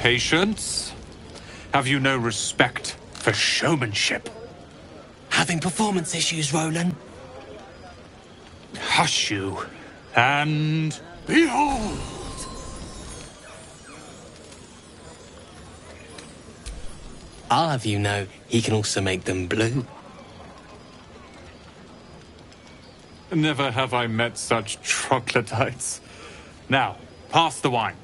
patience? Have you no respect for showmanship? Having performance issues, Rolan? Hush you, and behold! Ah, I'll have you know, he can also make them blue. Never have I met such troglodytes. Now, pass the wine.